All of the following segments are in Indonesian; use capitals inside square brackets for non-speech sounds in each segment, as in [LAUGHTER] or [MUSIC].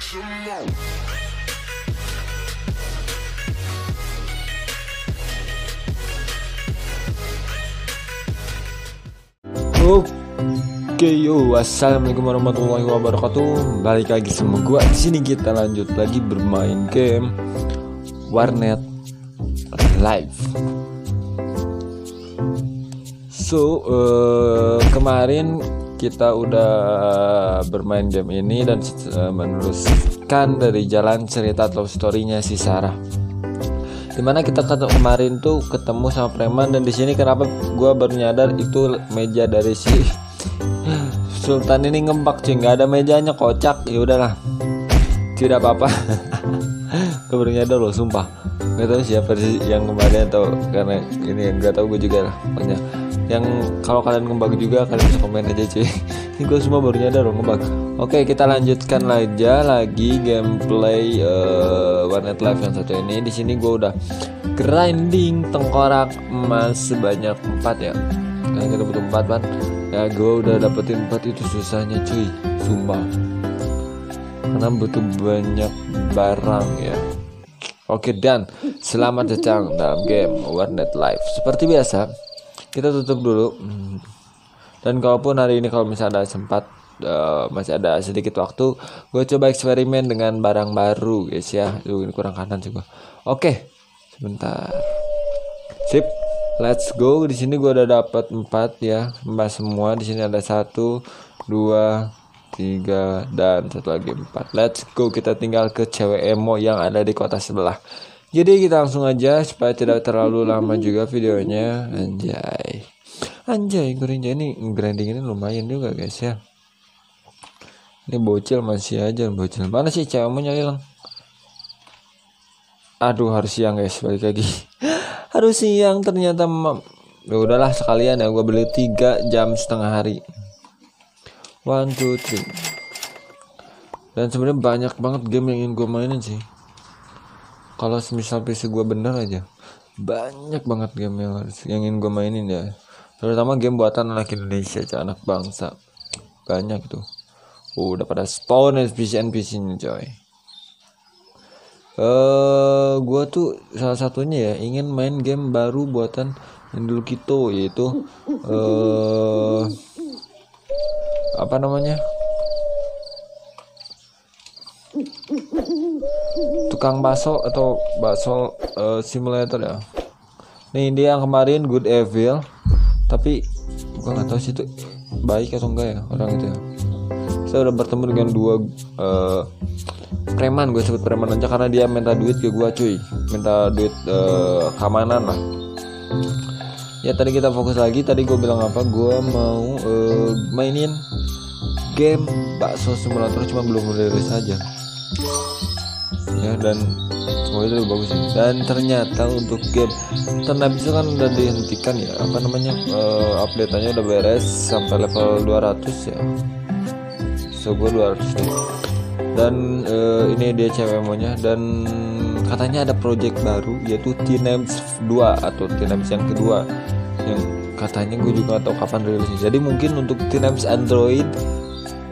Oke yo, assalamualaikum warahmatullahi wabarakatuh. Balik lagi sama gua. Di sini kita lanjut lagi bermain game Warnet Live. So eh, kemarin kita udah bermain game ini dan eh, meneruskan dari jalan cerita atau storynya si Sarah. Di mana kita ketemu kemarin tuh ketemu sama preman dan di sini kenapa gua baru nyadar itu meja dari si [LAUGHS] Sultan ini ngembak cuy. Nggak ada mejanya kocak. Ya udahlah. Tidak apa-apa. [LAUGHS] Gue baru nyadar loh sumpah. Nggak tahu siapa sih yang kemarin atau karena ini yang nggak tahu gue juga lah pokoknya yang kalau kalian ngembak juga kalian bisa komen aja cuy. [LAUGHS] Ini gue semua baru nyadar loh ngembak oke kita lanjutkan aja lagi gameplay uh, Warnet Live yang satu ini. Di sini gue udah grinding tengkorak emas sebanyak 4 ya. Kan kita butuh 4 kan ya gue udah dapetin 4 itu susahnya cuy. Sumpah. Karena butuh banyak barang ya. Oke dan. Selamat datang dalam game Warnet Live. Seperti biasa kita tutup dulu. Dan kalaupun hari ini kalau misalnya ada sempat eh, masih ada sedikit waktu gue coba eksperimen dengan barang baru guys ya. Duh, ini kurang kanan juga oke sebentar. Sip. Let's go. Di sini gue udah dapat empat ya. Emas semua di sini ada satu dua tiga dan satu lagi empat. Let's go. Kita tinggal ke cewek emo yang ada di kota sebelah jadi kita langsung aja supaya tidak terlalu lama juga videonya. Anjay. Anjay Gorinja ini grinding ini lumayan juga guys ya. Ini bocil masih aja bocil. Mana sih ceweknya hilang aduh harus siang guys balik lagi. [LAUGHS] Harus siang ternyata mam ya udahlah sekalian ya gue beli tiga jam setengah hari. One two three. Dan sebenarnya banyak banget game yang ingin gue mainin sih kalau misal PC gue bener aja banyak banget game yang harus yang ingin gue mainin ya. Terutama game buatan anak Indonesia cah, anak bangsa. Banyak tuh. Oh, udah pada spawn NPC NPC nya coy. Eh gue tuh salah satunya ya ingin main game baru buatan yang dulu gitu yaitu eh apa namanya tukang bakso atau bakso eh, simulator ya. Nih dia yang kemarin good evil. Tapi gua nggak tahu sih itu baik atau enggak ya orang itu ya. Saya udah bertemu dengan dua eh, preman. Gue sebut preman aja karena dia minta duit ke gua cuy. Minta duit eh, keamanan lah. Ya tadi kita fokus lagi. Tadi gue bilang apa? Gue mau eh, mainin game bakso simulator cuma belum rilis aja ya dan semoga itu bagus sih. Dan ternyata untuk game Ternam itu kan udah dihentikan ya apa namanya eh, update-nya udah beres sampai level 200 ya. So gue 200 nih. Dan eh, ini dia cewek emonya dan katanya ada project baru yaitu Tinames 2 atau Tinames yang kedua. Yang katanya gue juga gak tahu kapan rilisnya jadi mungkin untuk Tinames Android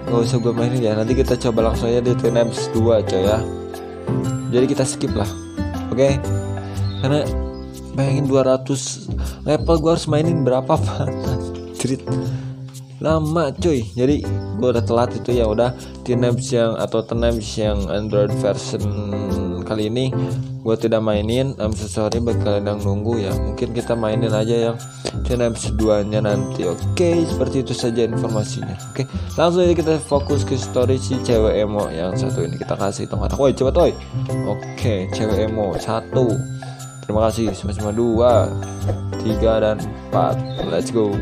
gak usah gue mainin ya nanti kita coba langsung aja di Tinames 2 coy ya. Jadi kita skip lah oke? Karena bayangin 200 level gue harus mainin berapa pak [LAUGHS] lama cuy. Jadi gue udah telat itu ya. Udah Tinames yang atau Tinames yang Android version kali ini gue tidak mainin. I'm so sorry bagi kalian yang nunggu ya. Mungkin kita mainin aja yang Tinames 2 nya nanti. Oke seperti itu saja informasinya. Oke langsung aja kita fokus ke story si cewek emo yang satu ini. Kita kasih tongkat woi cepet woi. Oke cewek emo. Satu. Terima kasih. Sama-sama dua tiga dan empat. Let's go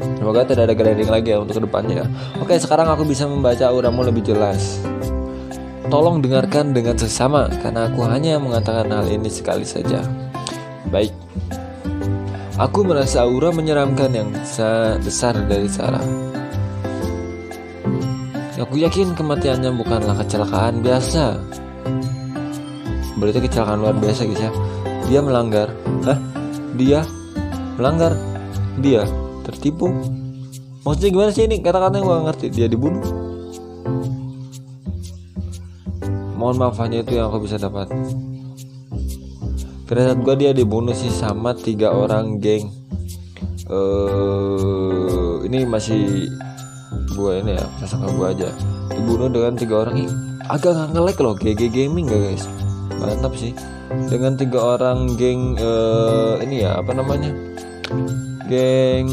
Semoga tidak ada grinding lagi ya untuk ke depannya ya. Oke sekarang aku bisa membaca auramu lebih jelas. Tolong dengarkan dengan sesama Karena aku hanya mengatakan hal ini sekali saja. Baik. Aku merasa aura menyeramkan yang sa- besar dari Sarah. Aku yakin kematiannya bukanlah kecelakaan biasa. Berarti kecelakaan luar biasa guys ya. Dia melanggar. Hah? Dia? Melanggar? Dia tertipu. Maksudnya gimana sih ini? Kata-kata yang gue ngerti. Dia dibunuh. Mohon maaf hanya itu yang aku bisa dapat. Saat gue dia dibunuh sih sama tiga orang geng. Uh, ini masih gue ini ya prasangka gue aja. Dibunuh dengan tiga orang. Ih, agak nggak ngelek loh. GG gaming gak guys? Mantap sih. Dengan tiga orang geng uh, ini ya apa namanya geng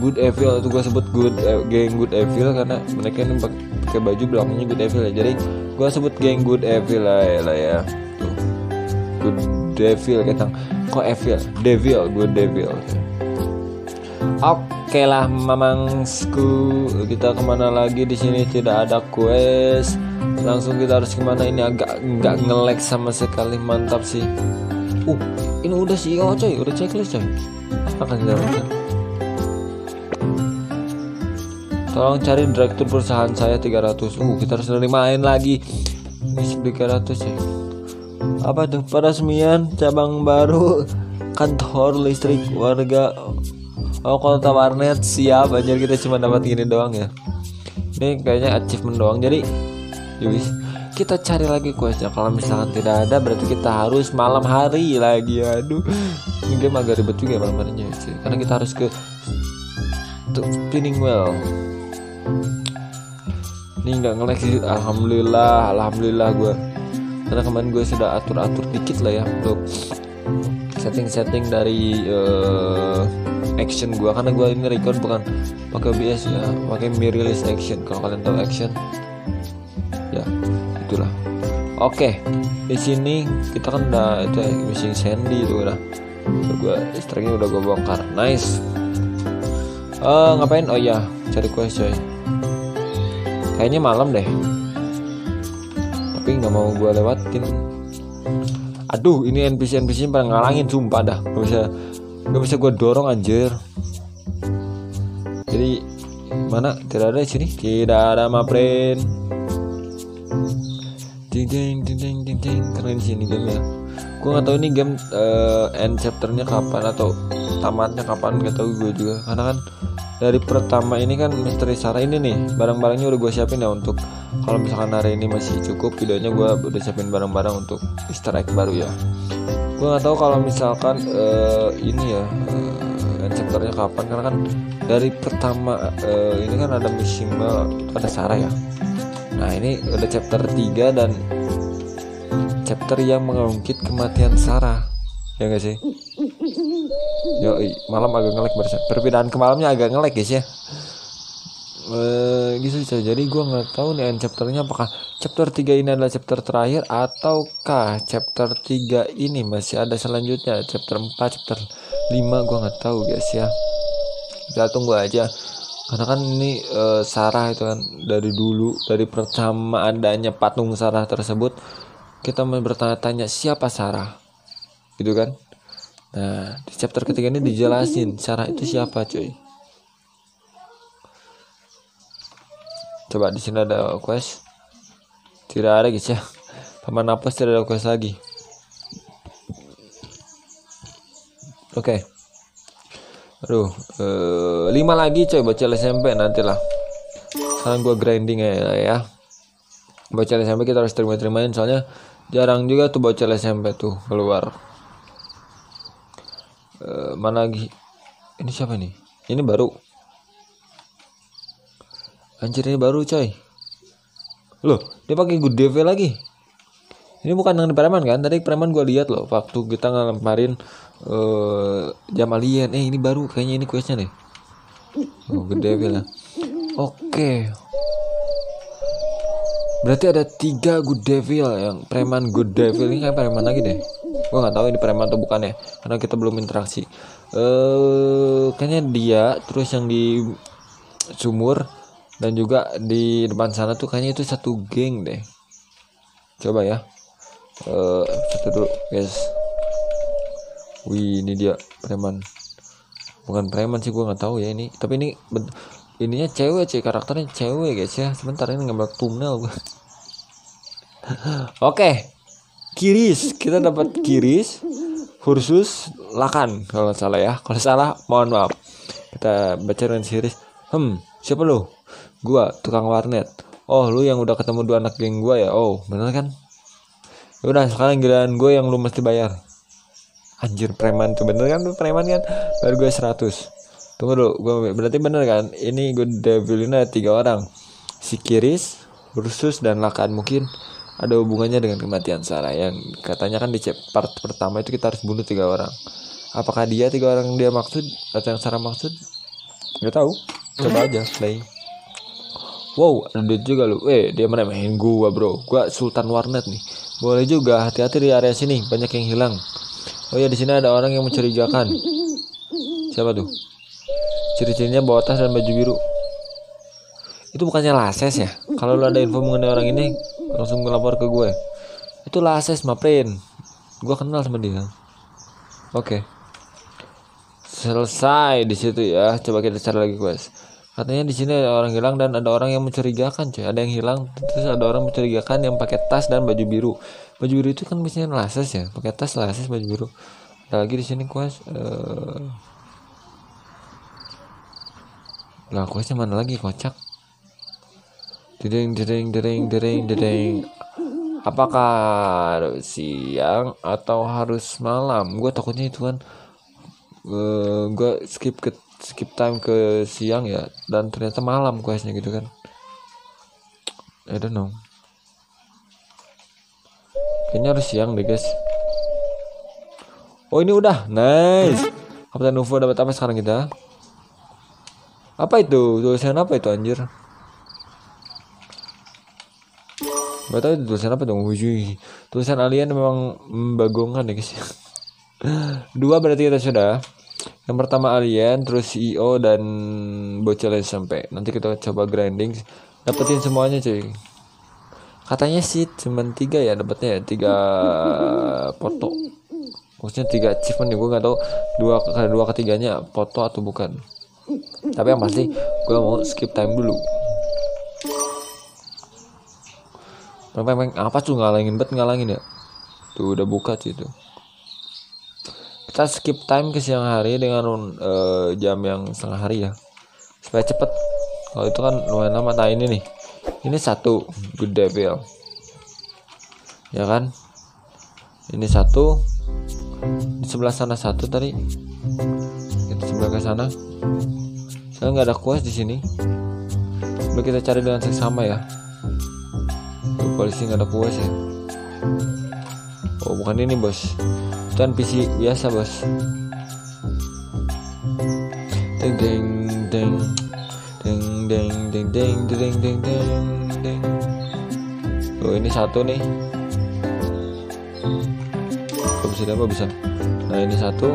good evil itu gue sebut good uh, geng good evil karena mereka ini pakai baju belakangnya good evil ya. Jadi gue sebut geng good evil lah ya, lah ya. Good devil kita kok evil? Devil good devil. Oke lah mamangsku. Kita ke mana lagi? Di sini tidak ada quest langsung kita harus ke mana? Ini agak nggak ngelek sama sekali. Mantap sih. Uh ini udah sih oh coy udah checklist coy akan kita lakukan tolong cari direktur perusahaan saya 300 uh kita harus main lagi. Ini 300 coy apa tuh? Peresmian cabang baru kantor listrik warga. Oh kota warnet siap. Aja kita cuma dapat gini doang ya? Ini kayaknya achievement doang. Jadi yowis kita cari lagi questnya kalau misalkan tidak ada berarti kita harus malam hari lagi. Aduh. Ini game agak ribet juga ya malam harinya sih karena kita harus ke spinning well ini nggak ngelek sih. Alhamdulillah alhamdulillah gue karena kemarin gue sudah atur-atur dikit lah ya untuk setting-setting dari uh, action gue karena gue ini record bukan pakai OBS ya pakai mirrorless action. Kalau kalian tahu action ya itulah oke di sini kita kan udah itu missing Sandy itu udah. Udah gue strike udah gue bongkar. Nice. Uh, ngapain? Oh ya cari quest coy. Kayaknya malam deh. Tapi nggak mau gue lewatin. Aduh ini NPC NPC pada ngalangin sumpah dah. Gak bisa gak bisa gue dorong anjir. Jadi mana? Tidak ada di sini? Tidak ada mapren ding ding ding ding ding ding. Keren sih ini game ya? Gue nggak tahu ini game uh, end chapternya kapan atau tamatnya kapan gak tahu gue juga. Karena kan dari pertama ini kan misteri Sarah ini nih. Barang-barangnya udah gue siapin ya untuk kalau misalkan hari ini masih cukup videonya gue udah siapin barang-barang untuk easter egg baru ya. Gue nggak tahu kalau misalkan uh, ini ya uh, chapternya kapan. Karena kan dari pertama uh, ini kan ada Mishima ada Sarah ya nah ini udah chapter 3 dan chapter yang mengungkit kematian Sarah ya gak sih Yo, malam agak ngelek barusan. Perbedaan ke malamnya agak ngelek guys ya. E, gitu saja. Jadi gue nggak tahu nih end chapternya apakah chapter 3 ini adalah chapter terakhir ataukah chapter 3 ini masih ada selanjutnya chapter 4, chapter 5 gue nggak tahu guys ya. Kita tunggu aja. Karena kan ini e, Sarah itu kan dari dulu dari pertama adanya patung Sarah tersebut kita bertanya-tanya siapa Sarah gitu kan Nah, di chapter ketiga ini dijelasin Sarah itu siapa, cuy. Coba di sini ada quest. Tidak ada guys ya. Paman apa tidak ada quest lagi. Oke. Okay. Aduh, uh, lima lagi coy baca SMP nantilah. Sekarang gua grinding ya ya. Baca SMP kita harus terima-terimain soalnya jarang juga tuh baca SMP tuh keluar. Uh, mana lagi ini siapa nih ini baru anjir ini baru coy loh dia pakai good devil lagi ini bukan di preman kan? Tadi preman gue lihat loh waktu kita ngelemparin uh, jam alien. Eh ini baru kayaknya ini questnya nih oh good devil ya. Oke. Okay. berarti ada tiga good devil yang preman good devil. Ini kayak preman lagi deh. Gue nggak tahu ini preman atau bukan ya karena kita belum interaksi. Eh uh, kayaknya dia terus yang di sumur dan juga di depan sana tuh kayaknya itu satu geng deh. Coba ya uh, satu dulu guys. Wih ini dia preman. Bukan preman sih gue nggak tahu ya ini. Tapi ini ininya cewek sih karakternya cewek guys ya. Sebentar ini ngambil thumbnail gue [LAUGHS] oke. Kiris. Kita dapat kiris kursus lakan kalau salah ya. Kalau salah mohon maaf. Kita baca dengan siris hmm siapa lu? Gua tukang warnet. Oh lu yang udah ketemu dua anak geng gua ya? Oh bener kan udah sekarang giliran gue yang lu mesti bayar. Anjir preman tuh. Bener kan? Tuh preman kan? Baru gue 100 tunggu dulu gue berarti bener kan? Ini gue devil ini ada tiga orang. Si Kiris Ursus dan Lakan mungkin ada hubungannya dengan kematian Sarah. Yang katanya kan di part pertama itu kita harus bunuh tiga orang. Apakah dia tiga orang dia maksud atau yang Sarah maksud? Nggak tahu. Coba aja play. Wow ada juga lu. Eh dia meremehin gua bro. Gua Sultan Warnet nih boleh juga hati-hati di area sini banyak yang hilang Oh ya di sini ada orang yang mencurigakan. Siapa tuh? Ciri-cirinya bawa tas dan baju biru. Itu bukannya Lases ya? Kalau lo ada info mengenai orang ini, langsung ngelapor ke gue. Itu Lases, Maprin. Gue kenal sama dia. Oke. Selesai di situ ya. Coba kita cari lagi quest. Katanya di sini ada orang hilang dan ada orang yang mencurigakan, cuy. Ada yang hilang, terus ada orang mencurigakan yang pakai tas dan baju biru. Baju biru itu kan biasanya lases ya? Pakai tas lases baju biru. Ada lagi di sini kuas. Uh... lah kuasnya mana lagi? Kocak. Dering dering dering dering dering apakah harus siang atau harus malam? Gue takutnya itu kan uh, eh, gue skip ke skip time ke siang ya dan ternyata malam kuasnya gitu kan I don't know Kayaknya harus siang deh guys. Oh ini udah, nice. Kapten UFO dapat apa sekarang kita? Apa itu? Tulisan apa itu anjir? Gak tau tulisan apa dong Wujui. Tulisan alien memang membagongkan ya guys [LAUGHS] Dua berarti kita sudah Yang pertama alien Terus CEO dan bocil sampai Nanti kita coba grinding. Dapetin semuanya cuy. Katanya sih cuma tiga ya dapatnya ya? Tiga foto. Maksudnya tiga achievement ya? Gue nggak tahu dua dua ketiganya foto atau bukan. Tapi yang pasti gue mau skip time dulu. Peng, apa tuh? Ngalangin bet ngalangin ya? Tuh udah buka sih itu kita skip time ke siang hari dengan uh, jam yang setengah hari ya. Supaya cepet. Kalau itu kan lumayan lama. Nah ini nih. Ini satu good devil ya kan? Ini satu. Di sebelah sana satu tadi. Kita sebelah ke sana. Saya nggak ada quest di sini. Coba kita cari dengan seksama ya. Tuh, polisi nggak ada quest ya. Oh bukan ini bos itu kan PC biasa bos. Deng deng deng. Deng deng deng deng deng deng deng deng. Oh ini satu nih. Kok bisa apa bisa? Nah ini satu.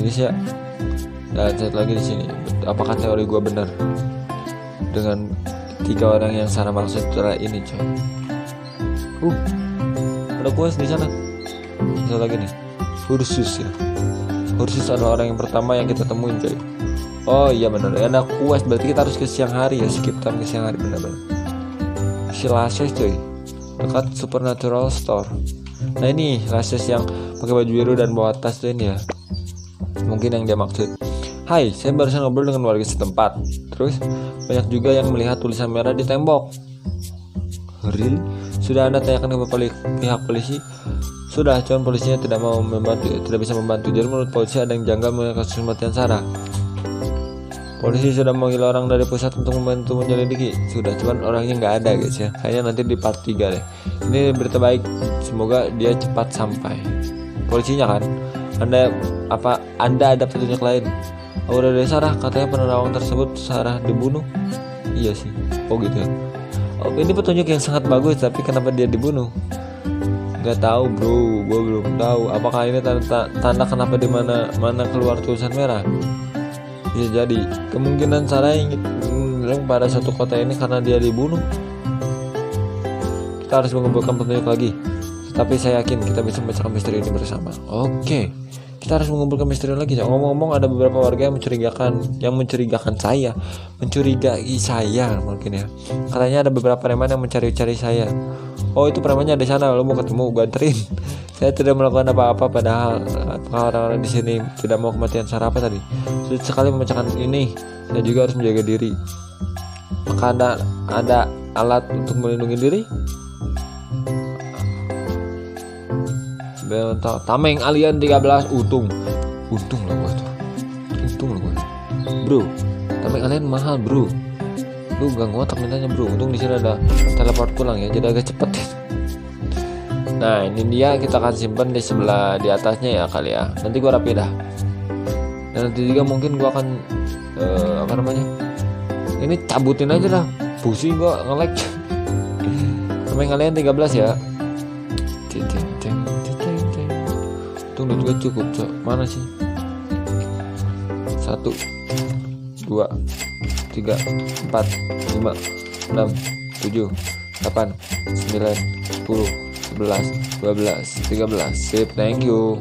Ini sih dan satu lagi di sini. Apakah teori gue benar? Dengan tiga orang yang sana maksud cara ini coy. Uh ada kuas di sana satu lagi nih Ursus ya Ursus adalah orang yang pertama yang kita temuin coy Oh iya benar. Ada kuas berarti kita harus ke siang hari ya. Skip time ke siang hari benar-benar. Silases cuy. Dekat Supernatural Store. Nah ini Lases yang pakai baju biru dan bawa tas tuh ini ya. Mungkin yang dia maksud. Hai, saya barusan ngobrol dengan warga setempat. Terus banyak juga yang melihat tulisan merah di tembok. Real? Sudah anda tanyakan ke pihak polisi? Sudah, cuman polisinya tidak mau membantu, tidak bisa membantu. Jadi menurut polisi ada yang janggal mengenai kasus kematian Sarah. Polisi sudah memanggil orang dari pusat untuk membantu menyelidiki. Sudah, cuman orangnya nggak ada guys ya. Kayaknya nanti di part 3 deh. Ini berita baik. Semoga dia cepat sampai. Polisinya kan. Anda apa Anda ada petunjuk lain? Oh, udah dari Sarah katanya penerawang tersebut Sarah dibunuh. Iya sih. Oh gitu ya. Oh, ini petunjuk yang sangat bagus tapi kenapa dia dibunuh? Gak tahu bro, gue belum tahu. Apakah ini tanda, tanda kenapa di mana mana keluar tulisan merah? bisa jadi. Kemungkinan Sarah ingin bilang pada satu kota ini karena dia dibunuh. Kita harus mengumpulkan petunjuk lagi. Tapi saya yakin kita bisa memecahkan misteri ini bersama. Oke kita harus mengumpulkan misteri lagi ngomong-ngomong ada beberapa warga yang mencurigakan yang mencurigakan saya. Mencurigai saya mungkin ya. Katanya ada beberapa preman yang mencari-cari saya. Oh itu premannya di sana. Lo mau ketemu gue anterin. [LAUGHS] Saya tidak melakukan apa-apa padahal orang-orang di sini tidak mau kematian secara apa tadi. Sulit sekali memecahkan ini. Dan juga harus menjaga diri. Maka ada ada alat untuk melindungi diri bentar tameng alien 13 untung untung loh gua tuh. Untung loh gua. Bro tameng alien mahal bro. Lu gak ngotak mintanya bro. Untung di sini ada teleport pulang ya jadi agak cepet nah ini dia kita akan simpan di sebelah di atasnya ya kali ya. Nanti gua rapi dah. Dan nanti juga mungkin gua akan uh, apa namanya? Ini cabutin aja dah. Pusing gua nge-lag. [LAUGHS] Tameng alien 13 ya Duit gue cukup cok. Mana sih? Satu dua tiga empat lima enam tujuh delapan sembilan sepuluh sebelas dua belas tiga belas. Sip thank you.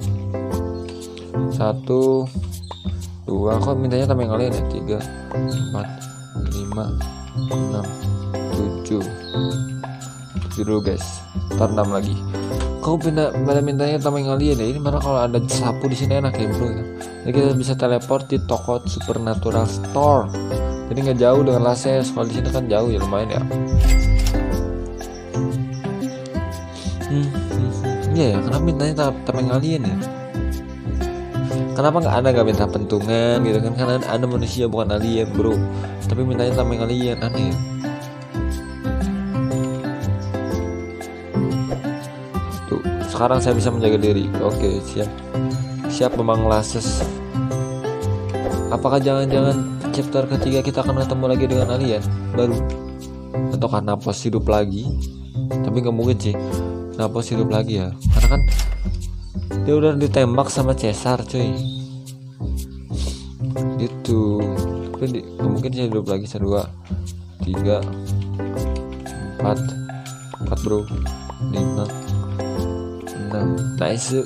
Satu dua. Kok mintanya tambahin kalian ya? Tiga empat lima enam tujuh. Tujuh dulu guys. Ntar lagi kau pindah pada mintanya tameng alien ya. Ini mana kalau ada sapu di sini enak ya bro ya. Jadi kita bisa teleport di toko supernatural store. Jadi nggak jauh dengan lases. Kalau di sini kan jauh ya lumayan ya. Hmm, hmm, hmm. iya ya. Kenapa mintanya tameng alien ya? Kenapa nggak ada nggak minta pentungan gitu kan? Karena ada manusia bukan alien bro. Tapi mintanya tameng alien aneh ya sekarang saya bisa menjaga diri. Oke siap. Siap memang lases. Apakah jangan-jangan chapter ketiga kita akan ketemu lagi dengan alien? Baru. Atau karena pos hidup lagi? Tapi nggak mungkin sih. Pos hidup lagi ya. Karena kan dia udah ditembak sama Cesar cuy. Gitu. Tapi mungkin sih hidup lagi. Dua tiga empat. Empat bro. Lima nice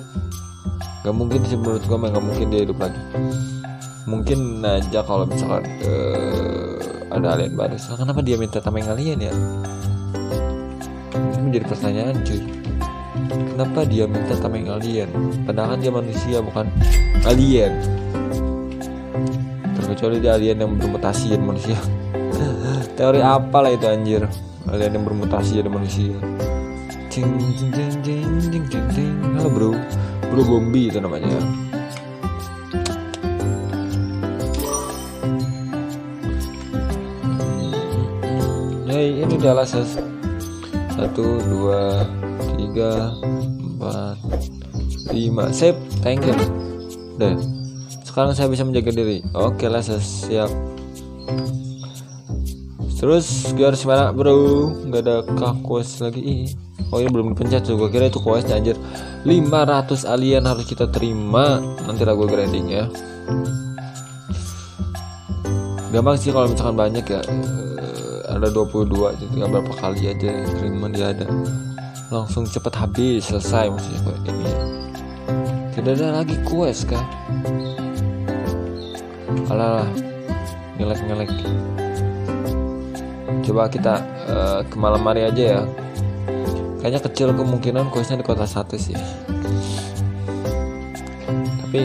gak mungkin sih menurut gue gak mungkin dia hidup lagi. Mungkin aja kalau misalkan uh, ada alien baru. So, kenapa dia minta tameng alien ya? Ini menjadi pertanyaan cuy. Kenapa dia minta tameng alien? Padahal kan dia manusia bukan alien. Terkecuali dia alien yang bermutasi jadi manusia. [LAUGHS] Teori apa lah itu anjir? Alien yang bermutasi jadi manusia Halo bro? Bro Bombi itu namanya. Hey ini ses Satu, dua, tiga, empat, lima. Sip, thank you. Udah. Sekarang saya bisa menjaga diri. Oke lah siap Terus gue harus mana bro. Gak ada kakus lagi. Oh ini belum dipencet tuh. Gue kira itu quest anjir. 500 alien harus kita terima. Nanti lah gue grinding ya. Gampang sih kalau misalkan banyak ya. Eh, Ada 22 Jadi tinggal berapa kali aja terima dia ada. Langsung cepet habis Selesai maksudnya kayak ini. Tidak ada lagi quest kan Alah. Ngelek-ngelek Coba kita uh, ke malam hari aja ya. Kayaknya kecil kemungkinan questnya di kota satu sih. Tapi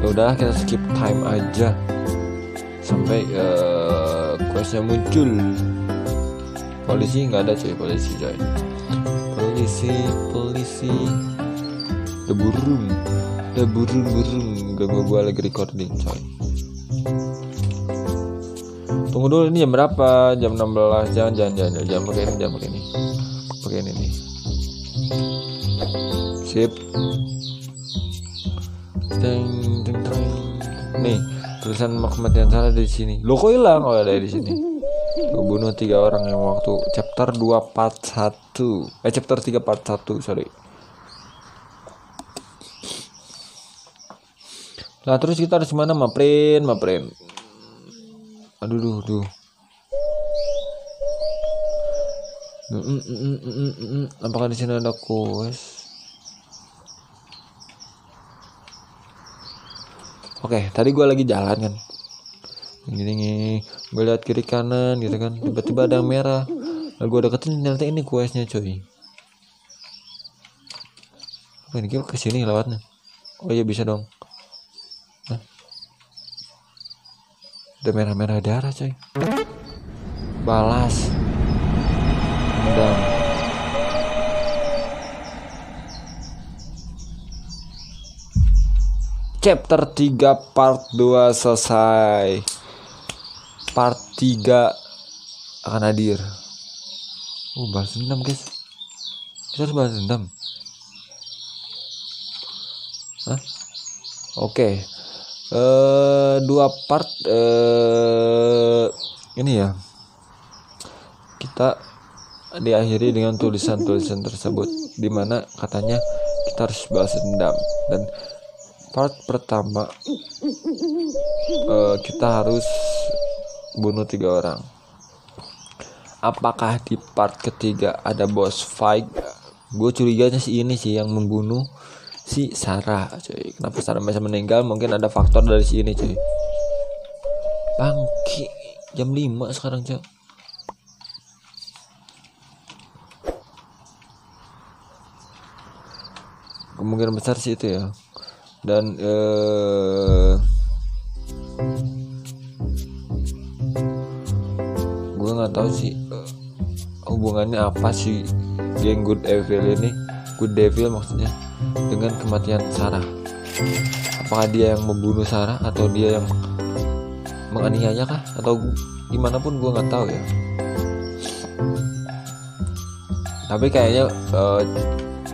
ya udah kita skip time aja. Sampai uh, questnya muncul. Polisi nggak ada cuy polisi coy. Polisi polisi. Ada burung. Ada burung burung ganggu gua lagi recording coy tunggu dulu ini jam berapa? Jam 16 jangan jangan jangan jangan. Pakai ini jangan pakai ini. Pakai ini nih. Sip. Deng deng deng nih tulisan kematian salah di sini. Lo kok hilang? Oh ada di sini. Bunuh tiga orang yang waktu chapter 241 eh chapter 341 sorry. Nah terus kita harus mana maprin maprin aduh duh duh mm, mm, mm, apakah di sini ada quest Oke, tadi gue lagi jalan kan. Gini nih, gue lihat kiri kanan gitu kan. Tiba-tiba ada yang merah. Lalu gue deketin ternyata ini questnya coy. Oke, ini ke sini lewatnya. Oh iya bisa dong. Ada merah-merah darah coy. Balas. Dendam. chapter 3 part 2 selesai part 3 akan hadir oh balas dendam guys kita harus balas dendam oke okay. Uh, dua part uh, ini ya. Kita diakhiri dengan tulisan-tulisan tersebut di mana katanya kita harus balas dendam. Dan part pertama uh, kita harus bunuh tiga orang. Apakah di part ketiga ada boss fight? Gue curiganya sih ini sih yang membunuh si Sarah cuy. Kenapa Sarah bisa meninggal? Mungkin ada faktor dari si ini cuy. Bangki jam 5 sekarang cuy. Kemungkinan besar sih itu ya. Dan uh, gue nggak tahu sih uh, hubungannya apa sih geng Good Evil ini. Good Devil maksudnya dengan kematian Sarah. Apakah dia yang membunuh Sarah atau dia yang menganiaya kah? Atau gimana pun gue nggak tahu ya. Tapi kayaknya uh,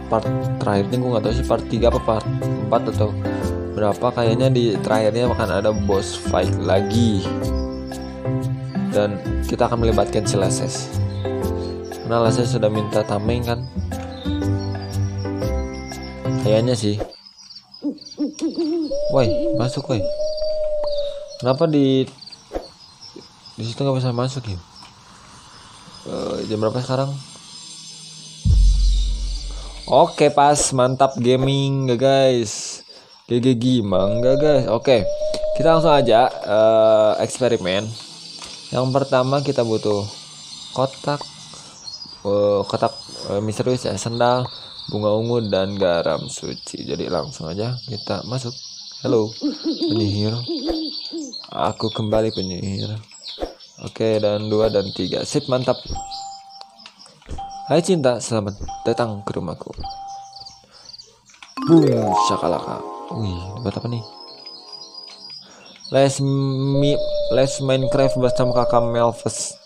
part terakhirnya gue nggak tahu sih part 3 apa part 4 atau berapa. Kayaknya di terakhirnya akan ada boss fight lagi. Dan kita akan melibatkan si Leses karena Leses sudah minta tameng kan kayaknya sih. Woi masuk woi. Kenapa di di situ nggak bisa masuk ya uh, jam berapa sekarang? Oke pas. Mantap gaming gak guys? GG gimang gak guys. Oke kita langsung aja uh, eksperimen. Yang pertama kita butuh kotak uh, Kotak uh, misterius ya Sendal bunga ungu dan garam suci Jadi langsung aja kita masuk Halo penyihir Aku kembali penyihir Oke dan dua dan tiga Sip mantap Hai cinta, selamat datang ke rumahku. Boom, shakalaka. Wih, buat apa nih? Les mi, les Minecraft bersama kakak Melves.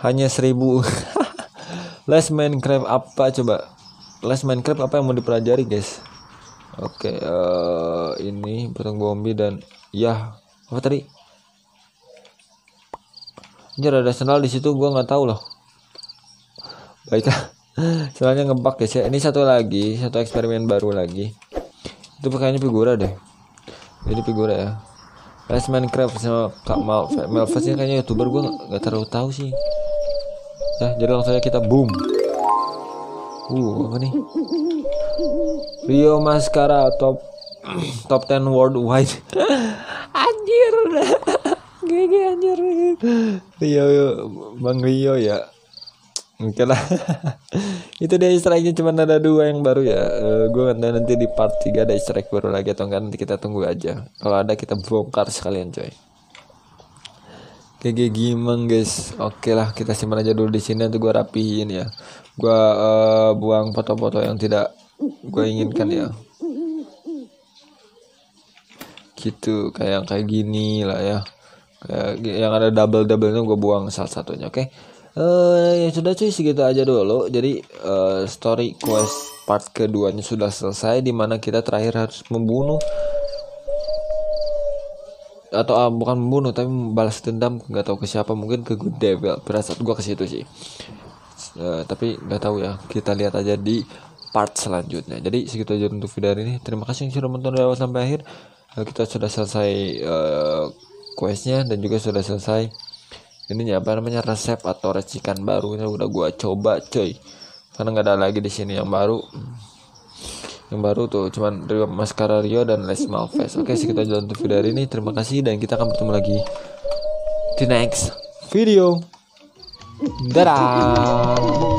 Hanya seribu. [LAUGHS] les Minecraft apa coba? Les Minecraft apa yang mau dipelajari guys? Oke, uh, ini potong bombi dan ya apa tadi? Ini ada sendal di situ, gua nggak tahu loh. Baiklah [LAUGHS] soalnya ngebak guys ya. Ini satu lagi satu eksperimen baru lagi. Itu kayaknya figura deh. Jadi figura ya. Let's Minecraft sama Kak Mal Melvas ini kayaknya youtuber gue nggak terlalu tahu sih. Ya jadi langsung aja kita boom uh apa nih? Rio Mascara top top 10 worldwide. [LAUGHS] Anjir GG anjir. Rio Bang Rio ya. Oke lah. [LAUGHS] Itu dia easter cuma ada dua yang baru ya. Uh, Gue nanti di part 3 ada egg baru lagi Atau enggak nanti kita tunggu aja. Kalau ada kita bongkar sekalian coy. Kayak gimana guys Oke lah kita simpan aja dulu di sini Nanti gue rapihin ya Gue uh, buang foto-foto yang tidak Gue inginkan ya. Gitu Kayak kayak gini lah ya. Kayak yang ada double-double gue buang salah satunya oke? Okay? uh, ya sudah cuy segitu aja dulu. Jadi uh, story quest part keduanya sudah selesai di mana kita terakhir harus membunuh. Atau uh, bukan membunuh tapi balas dendam. Nggak tahu ke siapa mungkin ke good devil. Berasa gua ke situ sih uh, tapi nggak tahu ya. Kita lihat aja di part selanjutnya. Jadi segitu aja untuk video hari ini. Terima kasih yang sudah menonton dari awal sampai akhir. Uh, kita sudah selesai uh, questnya dan juga sudah selesai ini apa namanya resep atau racikan baru. Ini udah gua coba coy. Karena nggak ada lagi di sini yang baru. Yang baru tuh cuman Mascara Rio dan Les Malves. Oke sekitar jalan untuk video hari ini. Terima kasih dan kita akan bertemu lagi di next video Tchau!